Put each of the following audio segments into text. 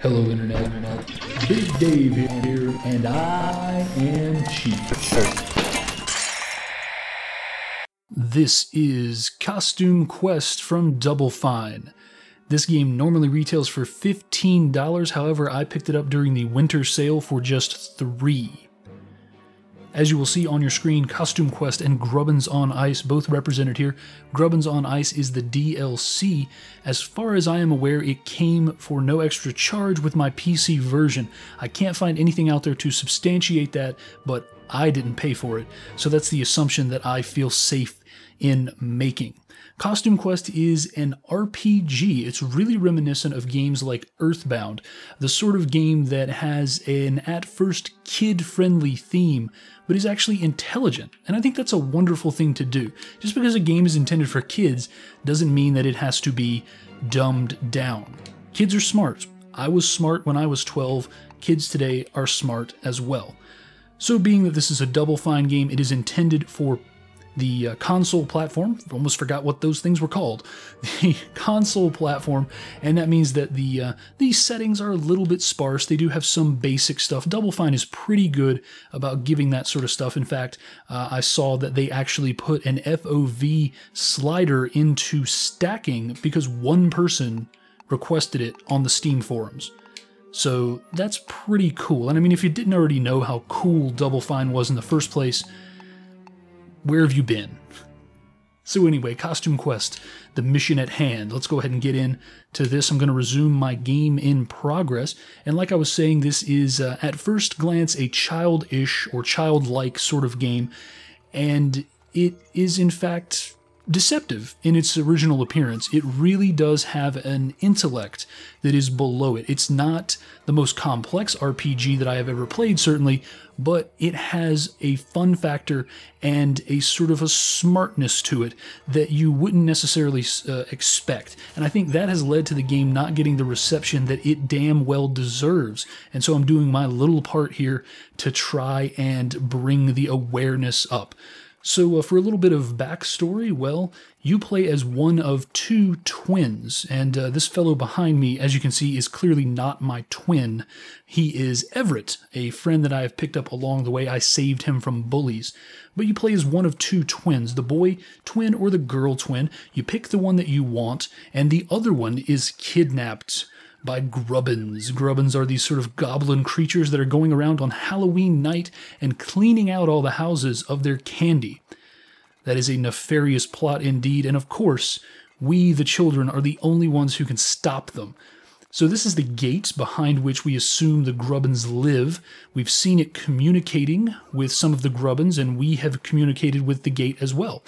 Hello, Internet. Internet. Big Dave here, and I am cheap. This is Costume Quest from Double Fine. This game normally retails for $15, however, I picked it up during the winter sale for just 3 as you will see on your screen, Costume Quest and Grubbins on Ice, both represented here. Grubbins on Ice is the DLC. As far as I am aware, it came for no extra charge with my PC version. I can't find anything out there to substantiate that, but I didn't pay for it. So that's the assumption that I feel safe in making. Costume Quest is an RPG. It's really reminiscent of games like Earthbound, the sort of game that has an at first kid friendly theme, but is actually intelligent. And I think that's a wonderful thing to do. Just because a game is intended for kids doesn't mean that it has to be dumbed down. Kids are smart. I was smart when I was 12. Kids today are smart as well. So, being that this is a Double Fine game, it is intended for the uh, console platform. Almost forgot what those things were called. The console platform, and that means that the uh, these settings are a little bit sparse. They do have some basic stuff. Double Fine is pretty good about giving that sort of stuff. In fact, uh, I saw that they actually put an FOV slider into stacking because one person requested it on the Steam forums. So that's pretty cool. And I mean, if you didn't already know how cool Double Fine was in the first place, where have you been? So anyway, Costume Quest, the mission at hand. Let's go ahead and get in to this. I'm going to resume my game in progress. And like I was saying, this is uh, at first glance a childish or childlike sort of game. And it is in fact deceptive in its original appearance. It really does have an intellect that is below it. It's not the most complex RPG that I have ever played, certainly, but it has a fun factor and a sort of a smartness to it that you wouldn't necessarily uh, expect. And I think that has led to the game not getting the reception that it damn well deserves. And so I'm doing my little part here to try and bring the awareness up. So, uh, for a little bit of backstory, well, you play as one of two twins, and uh, this fellow behind me, as you can see, is clearly not my twin. He is Everett, a friend that I have picked up along the way. I saved him from bullies. But you play as one of two twins, the boy twin or the girl twin. You pick the one that you want, and the other one is kidnapped by Grubbins. Grubbins are these sort of goblin creatures that are going around on Halloween night and cleaning out all the houses of their candy. That is a nefarious plot indeed, and of course, we, the children, are the only ones who can stop them. So, this is the gate behind which we assume the Grubbins live. We've seen it communicating with some of the Grubbins, and we have communicated with the gate as well.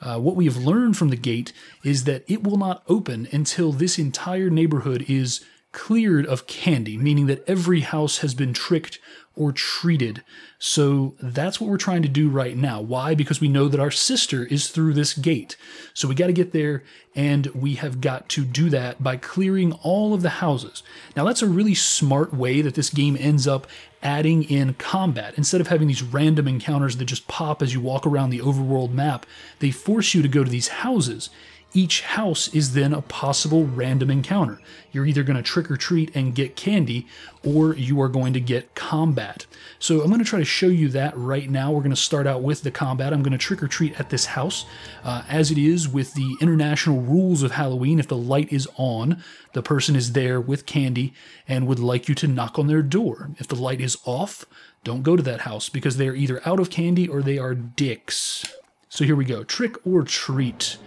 Uh, what we have learned from the gate is that it will not open until this entire neighborhood is cleared of candy, meaning that every house has been tricked or treated. So that's what we're trying to do right now. Why? Because we know that our sister is through this gate. So we got to get there, and we have got to do that by clearing all of the houses. Now, that's a really smart way that this game ends up adding in combat. Instead of having these random encounters that just pop as you walk around the overworld map, they force you to go to these houses each house is then a possible random encounter. You're either going to trick or treat and get candy, or you are going to get combat. So I'm going to try to show you that right now. We're going to start out with the combat. I'm going to trick or treat at this house. Uh, as it is with the international rules of Halloween, if the light is on, the person is there with candy and would like you to knock on their door. If the light is off, don't go to that house because they are either out of candy or they are dicks. So here we go trick or treat.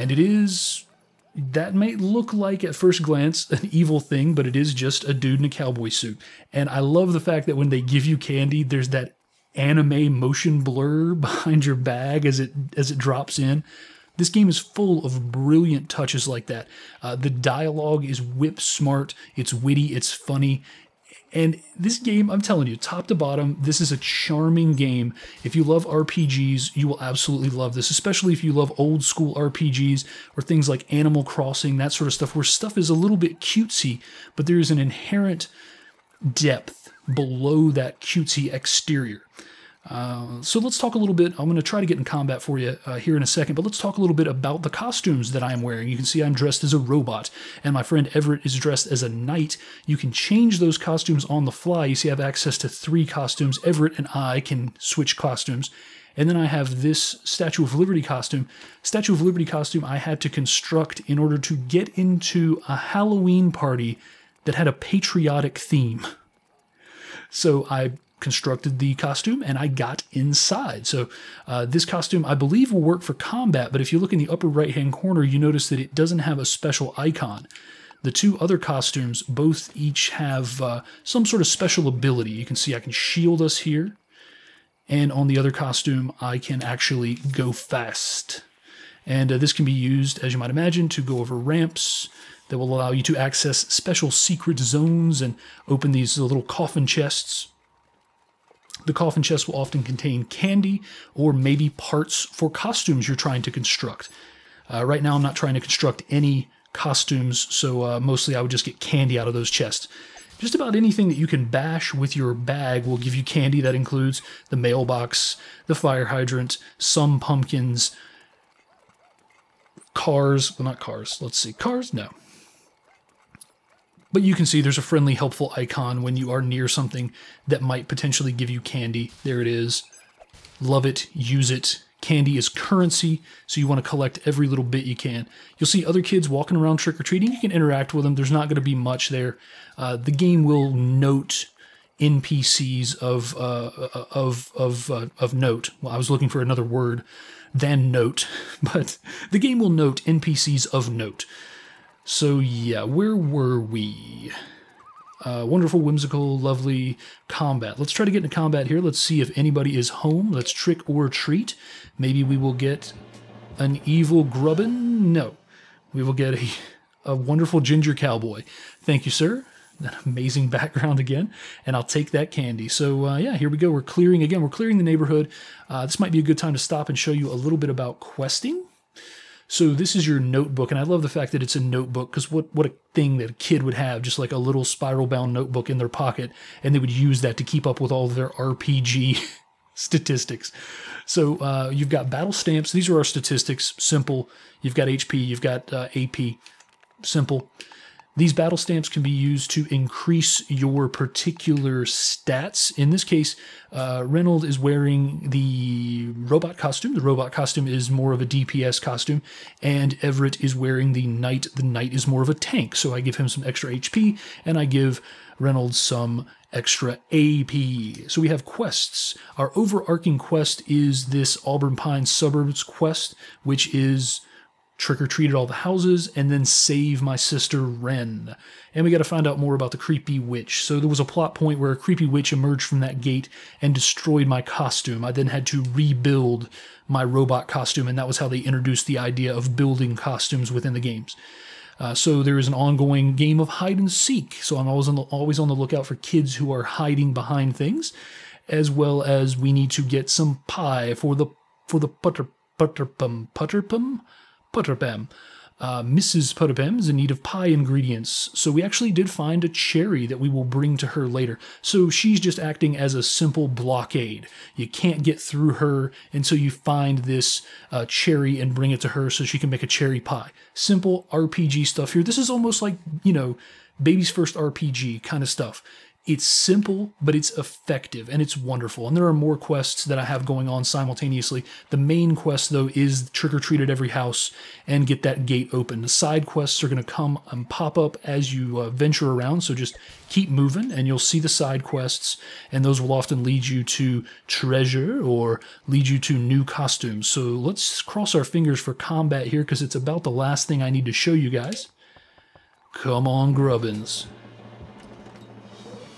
And it is, that may look like at first glance an evil thing, but it is just a dude in a cowboy suit. And I love the fact that when they give you candy, there's that anime motion blur behind your bag as it as it drops in. This game is full of brilliant touches like that. Uh, the dialogue is whip smart, it's witty, it's funny, and this game, I'm telling you, top to bottom, this is a charming game. If you love RPGs, you will absolutely love this, especially if you love old school RPGs or things like Animal Crossing, that sort of stuff, where stuff is a little bit cutesy, but there is an inherent depth below that cutesy exterior. Uh, so let's talk a little bit. I'm going to try to get in combat for you uh, here in a second, but let's talk a little bit about the costumes that I'm wearing. You can see I'm dressed as a robot, and my friend Everett is dressed as a knight. You can change those costumes on the fly. You see, I have access to three costumes. Everett and I can switch costumes. And then I have this Statue of Liberty costume. Statue of Liberty costume I had to construct in order to get into a Halloween party that had a patriotic theme. So I constructed the costume and I got inside. So uh, this costume, I believe, will work for combat, but if you look in the upper right hand corner, you notice that it doesn't have a special icon. The two other costumes both each have uh, some sort of special ability. You can see I can shield us here, and on the other costume, I can actually go fast. And uh, this can be used, as you might imagine, to go over ramps that will allow you to access special secret zones and open these little coffin chests. The coffin chest will often contain candy or maybe parts for costumes you're trying to construct. Uh, right now, I'm not trying to construct any costumes, so uh, mostly I would just get candy out of those chests. Just about anything that you can bash with your bag will give you candy. That includes the mailbox, the fire hydrant, some pumpkins, cars. Well, not cars. Let's see. Cars? No. But you can see there's a friendly, helpful icon when you are near something that might potentially give you candy. There it is. Love it, use it. Candy is currency, so you want to collect every little bit you can. You'll see other kids walking around trick or treating. You can interact with them. There's not going to be much there. Uh, the game will note NPCs of uh, of of uh, of note. Well, I was looking for another word than note, but the game will note NPCs of note. So yeah, where were we? Uh, wonderful, whimsical, lovely combat. Let's try to get into combat here. Let's see if anybody is home. Let's trick or treat. Maybe we will get an evil grubbin. No, we will get a, a wonderful ginger cowboy. Thank you, sir. That amazing background again, and I'll take that candy. So uh, yeah, here we go. We're clearing again. We're clearing the neighborhood. Uh, this might be a good time to stop and show you a little bit about questing. So this is your notebook, and I love the fact that it's a notebook because what what a thing that a kid would have, just like a little spiral bound notebook in their pocket, and they would use that to keep up with all their RPG statistics. So uh, you've got battle stamps. These are our statistics. Simple. You've got HP. You've got uh, AP. Simple. These battle stamps can be used to increase your particular stats. In this case, uh, is wearing the robot costume. The robot costume is more of a DPS costume, and Everett is wearing the knight. The knight is more of a tank, so I give him some extra HP, and I give Reynolds some extra AP. So we have quests. Our overarching quest is this Auburn Pine Suburbs quest, which is trick or treat at all the houses, and then save my sister Wren. And we got to find out more about the creepy witch. So there was a plot point where a creepy witch emerged from that gate and destroyed my costume. I then had to rebuild my robot costume, and that was how they introduced the idea of building costumes within the games. Uh, so there is an ongoing game of hide and seek. So I'm always on the, always on the lookout for kids who are hiding behind things, as well as we need to get some pie for the for the putter putterpum putterpum Putterbem. Uh, Mrs. Putterbem is in need of pie ingredients, so we actually did find a cherry that we will bring to her later. So she's just acting as a simple blockade. You can't get through her until you find this uh, cherry and bring it to her so she can make a cherry pie. Simple RPG stuff here. This is almost like, you know, baby's first RPG kind of stuff. It's simple, but it's effective and it's wonderful. And there are more quests that I have going on simultaneously. The main quest, though, is trick or treat at every house and get that gate open. The side quests are going to come and pop up as you uh, venture around. So just keep moving and you'll see the side quests. And those will often lead you to treasure or lead you to new costumes. So let's cross our fingers for combat here because it's about the last thing I need to show you guys. Come on, Grubbins.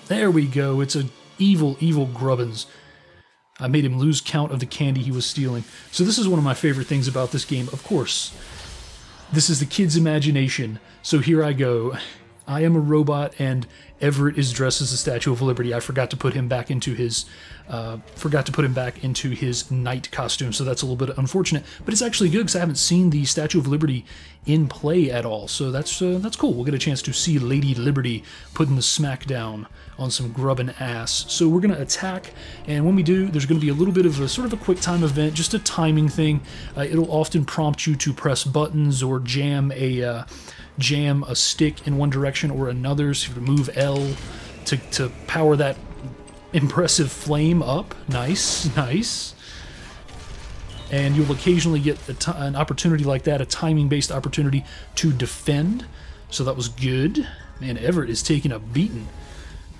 There we go. It's an evil, evil Grubbins. I made him lose count of the candy he was stealing. So this is one of my favorite things about this game. Of course, this is the kid's imagination. So here I go. I am a robot, and Everett is dressed as the Statue of Liberty. I forgot to put him back into his uh, forgot to put him back into his knight costume, so that's a little bit unfortunate. But it's actually good because I haven't seen the Statue of Liberty in play at all, so that's uh, that's cool. We'll get a chance to see Lady Liberty putting the smackdown on some grubbin ass. So we're gonna attack, and when we do, there's gonna be a little bit of a sort of a quick time event, just a timing thing. Uh, it'll often prompt you to press buttons or jam a uh, jam a stick in one direction or another. So you move L to to power that impressive flame up. Nice, nice. And you'll occasionally get an opportunity like that, a timing-based opportunity to defend. So that was good. Man, Everett is taking a beating.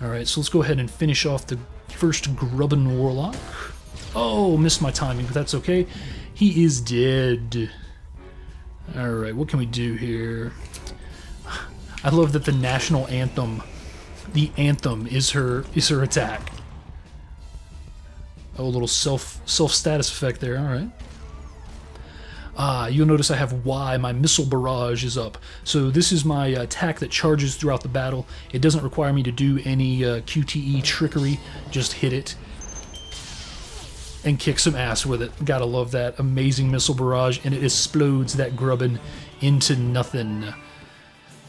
Alright, so let's go ahead and finish off the first Grubbin Warlock. Oh, missed my timing, but that's okay. He is dead. Alright, what can we do here? I love that the national anthem, the anthem is her is her attack. Oh, a little self self status effect there. All right. Ah, you'll notice I have Y, my missile barrage is up. So this is my attack that charges throughout the battle. It doesn't require me to do any uh, QTE trickery, just hit it and kick some ass with it. Gotta love that amazing missile barrage, and it explodes that grubbin into nothing.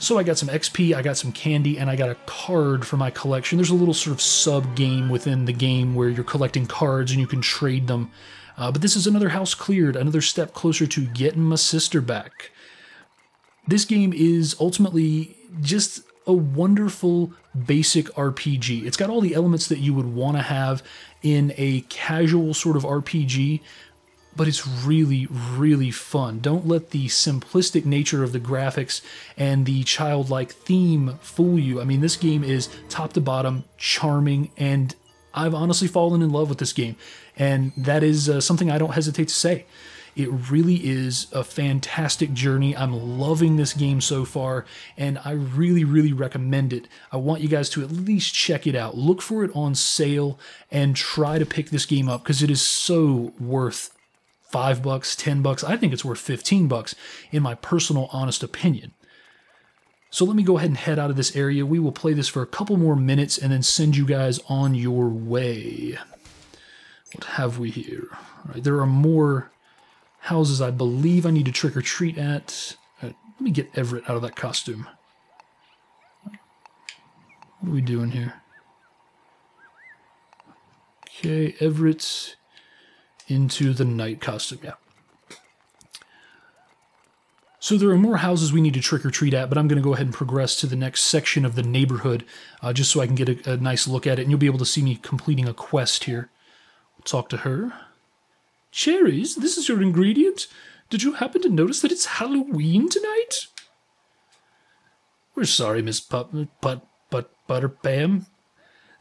So I got some XP, I got some candy, and I got a card for my collection. There's a little sort of sub game within the game where you're collecting cards and you can trade them. Uh, but this is another house cleared, another step closer to getting my sister back. This game is ultimately just a wonderful basic RPG. It's got all the elements that you would want to have in a casual sort of RPG, but it's really, really fun. Don't let the simplistic nature of the graphics and the childlike theme fool you. I mean, this game is top to bottom charming, and I've honestly fallen in love with this game, and that is uh, something I don't hesitate to say. It really is a fantastic journey. I'm loving this game so far, and I really, really recommend it. I want you guys to at least check it out. Look for it on sale and try to pick this game up because it is so worth five bucks, 10 bucks. I think it's worth 15 bucks in my personal honest opinion. So let me go ahead and head out of this area. We will play this for a couple more minutes and then send you guys on your way. What have we here? All right, there are more houses I believe I need to trick or treat at. Right, let me get Everett out of that costume. What are we doing here? Okay, Everett into the knight costume. Yeah. So there are more houses we need to trick or treat at, but I'm going to go ahead and progress to the next section of the neighborhood uh, just so I can get a, a, nice look at it, and you'll be able to see me completing a quest here. We'll talk to her. Cherries, this is your ingredient. Did you happen to notice that it's Halloween tonight? We're sorry, Miss Put Put Put Butterbam.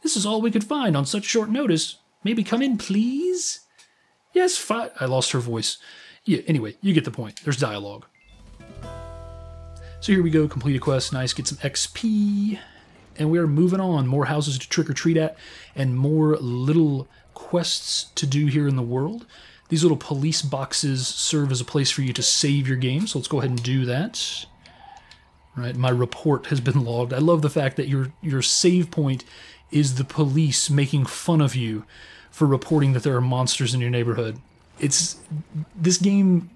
This is all we could find on such short notice. Maybe come in, please? Yes, fine. I lost her voice. Yeah, anyway, you get the point. There's dialogue. So here we go, complete a quest, nice, get some XP, and we are moving on. More houses to trick or treat at, and more little quests to do here in the world. These little police boxes serve as a place for you to save your game, so let's go ahead and do that. Right, my report has been logged. I love the fact that your your save point is the police making fun of you for reporting that there are monsters in your neighborhood. It's this game.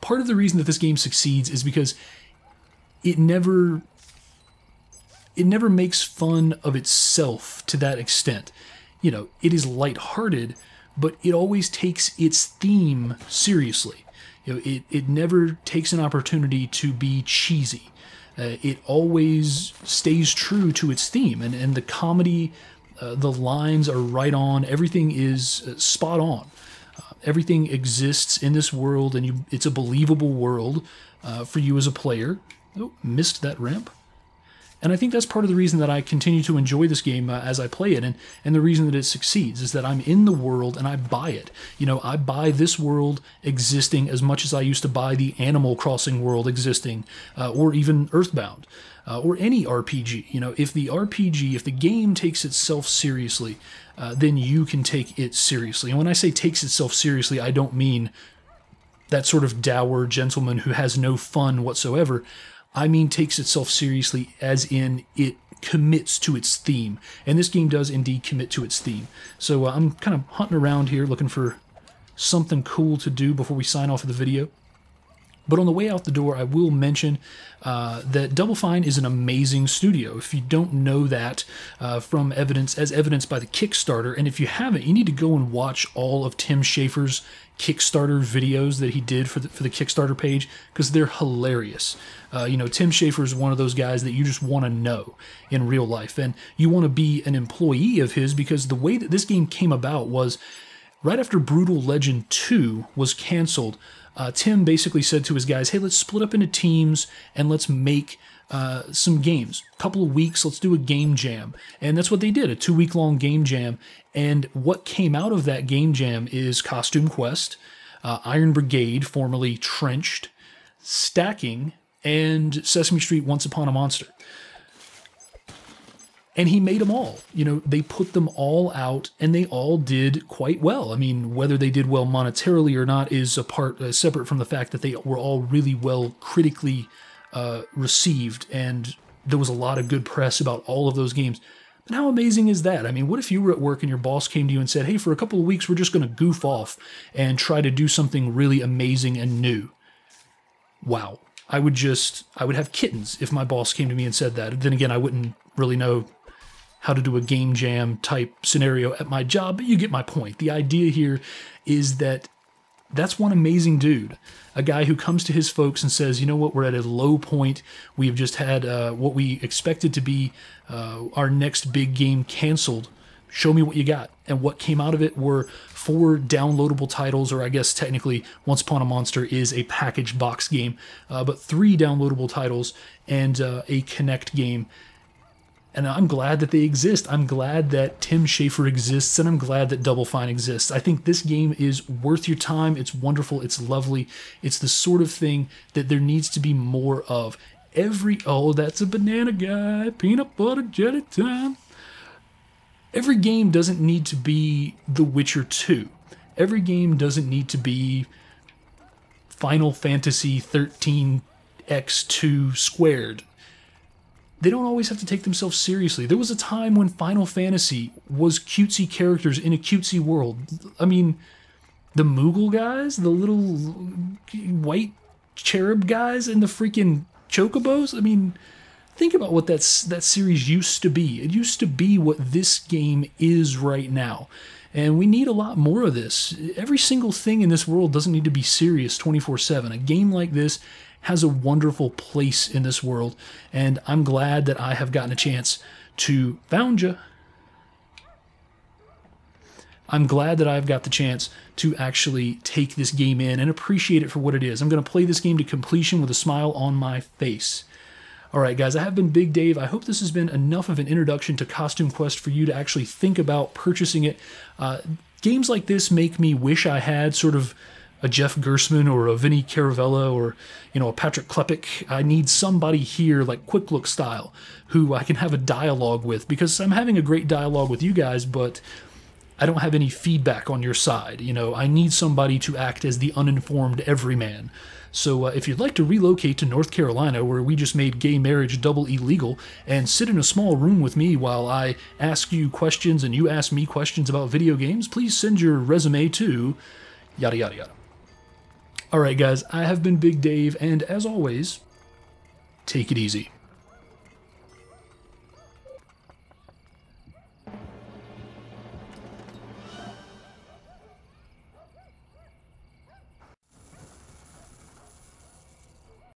Part of the reason that this game succeeds is because it never it never makes fun of itself to that extent. You know, it is lighthearted, but it always takes its theme seriously. You know, it, it never takes an opportunity to be cheesy. Uh, it always stays true to its theme, and, and the comedy uh, the lines are right on. Everything is uh, spot on. Uh, everything exists in this world, and you, it's a believable world uh, for you as a player. Oh, missed that ramp. And I think that's part of the reason that I continue to enjoy this game uh, as I play it, and, and the reason that it succeeds is that I'm in the world and I buy it. You know, I buy this world existing as much as I used to buy the Animal Crossing world existing, uh, or even Earthbound uh, or any RPG. You know, if the RPG, if the game takes itself seriously, uh, then you can take it seriously. And when I say takes itself seriously, I don't mean that sort of dour gentleman who has no fun whatsoever. I mean takes itself seriously as in it commits to its theme. And this game does indeed commit to its theme. So uh, I'm kind of hunting around here looking for something cool to do before we sign off of the video. But on the way out the door, I will mention uh, that Double Fine is an amazing studio. If you don't know that uh, from evidence, as evidenced by the Kickstarter, and if you haven't, you need to go and watch all of Tim Schafer's Kickstarter videos that he did for the, for the Kickstarter page because they're hilarious. Uh, you know, Tim Schafer is one of those guys that you just want to know in real life, and you want to be an employee of his because the way that this game came about was right after Brutal Legend 2 was canceled uh, Tim basically said to his guys, hey, let's split up into teams and let's make uh, some games. A couple of weeks, let's do a game jam. And that's what they did a two week long game jam. And what came out of that game jam is Costume Quest, uh, Iron Brigade, formerly Trenched, Stacking, and Sesame Street Once Upon a Monster and he made them all. You know, they put them all out and they all did quite well. I mean, whether they did well monetarily or not is a part uh, separate from the fact that they were all really well critically uh, received and there was a lot of good press about all of those games. But how amazing is that? I mean, what if you were at work and your boss came to you and said, "Hey, for a couple of weeks we're just going to goof off and try to do something really amazing and new." Wow. I would just I would have kittens if my boss came to me and said that. Then again, I wouldn't really know how to do a game jam type scenario at my job, but you get my point. The idea here is that that's one amazing dude, a guy who comes to his folks and says, you know what, we're at a low point. We've just had uh, what we expected to be uh, our next big game canceled. Show me what you got. And what came out of it were four downloadable titles, or I guess technically Once Upon a Monster is a packaged box game, uh, but three downloadable titles and uh, a Kinect game and I'm glad that they exist. I'm glad that Tim Schafer exists, and I'm glad that Double Fine exists. I think this game is worth your time. It's wonderful. It's lovely. It's the sort of thing that there needs to be more of. Every oh, that's a banana guy, peanut butter jelly time. Every game doesn't need to be The Witcher 2. Every game doesn't need to be Final Fantasy 13 X2 squared they don't always have to take themselves seriously. There was a time when Final Fantasy was cutesy characters in a cutesy world. I mean, the Moogle guys, the little white cherub guys, and the freaking chocobos. I mean, think about what that's that series used to be. It used to be what this game is right now. And we need a lot more of this. Every single thing in this world doesn't need to be serious 24 7. A game like this has a wonderful place in this world, and I'm glad that I have gotten a chance to found you. I'm glad that I've got the chance to actually take this game in and appreciate it for what it is. I'm going to play this game to completion with a smile on my face. All right, guys, I have been Big Dave. I hope this has been enough of an introduction to Costume Quest for you to actually think about purchasing it. Uh, games like this make me wish I had sort of a Jeff Gerstmann or a Vinny Caravella or you know a Patrick Klepek. I need somebody here like Quick Look style who I can have a dialogue with because I'm having a great dialogue with you guys, but I don't have any feedback on your side. You know, I need somebody to act as the uninformed everyman. So uh, if you'd like to relocate to North Carolina, where we just made gay marriage double illegal, and sit in a small room with me while I ask you questions and you ask me questions about video games, please send your resume to yada yada yada. Alright, guys, I have been Big Dave, and as always, take it easy.